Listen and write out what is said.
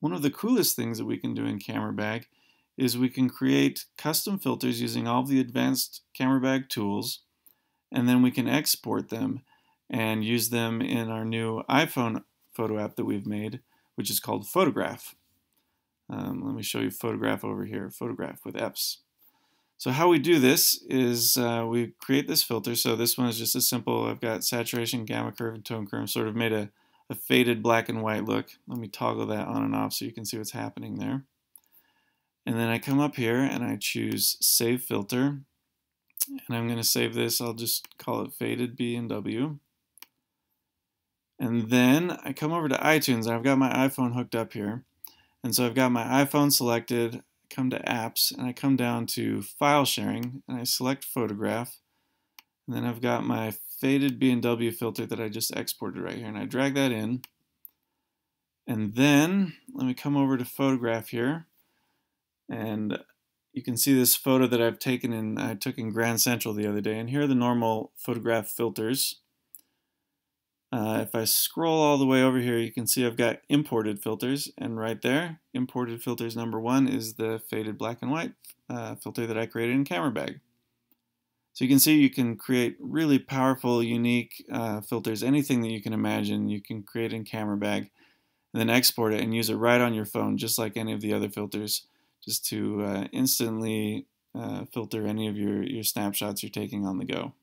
One of the coolest things that we can do in Camera Bag is we can create custom filters using all of the advanced Camera Bag tools, and then we can export them and use them in our new iPhone photo app that we've made, which is called Fotograf. Um, let me show you Fotograf over here, Fotograf with EPS. So how we do this is uh, we create this filter. So this one is just a simple, I've got saturation, gamma curve, and tone curve, sort of made a, a faded black and white look. Let me toggle that on and off so you can see what's happening there. And then I come up here and I choose Save Filter. And I'm going to save this, I'll just call it Faded B and W. And then I come over to iTunes and I've got my iPhone hooked up here. And so I've got my iPhone selected, come to apps, and I come down to file sharing, and I select Fotograf. And then I've got my faded B&W filter that I just exported right here, and I drag that in. And then let me come over to Fotograf here, and you can see this photo that I've taken in I took in Grand Central the other day, and here are the normal Fotograf filters. Uh, if I scroll all the way over here, you can see I've got imported filters, and right there, imported filters number one is the faded black and white uh, filter that I created in Camera Bag. So you can see you can create really powerful, unique uh, filters, anything that you can imagine, you can create in Camera Bag, and then export it and use it right on your phone, just like any of the other filters, just to uh, instantly uh, filter any of your, your snapshots you're taking on the go.